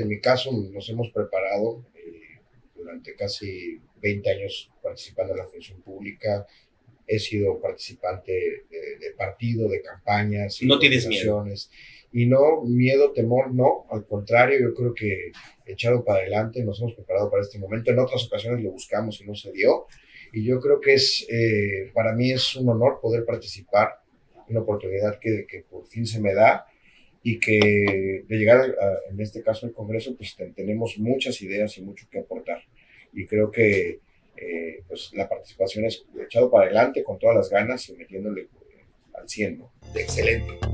en mi caso nos hemos preparado eh, durante casi 20 años participando en la función pública. He sido participante de, partido, de campañas. No tienes miedo. Y no, miedo, temor, no. Al contrario, yo creo que echado para adelante, nos hemos preparado para este momento. En otras ocasiones lo buscamos y no se dio. Y yo creo que es, eh, para mí es un honor poder participar, una oportunidad que, que por fin se me da y que de llegar, en este caso al Congreso, pues tenemos muchas ideas y mucho que aportar. Y creo que eh, pues la participación es echado para adelante con todas las ganas y metiéndole eh, al 100, ¿no? Excelente.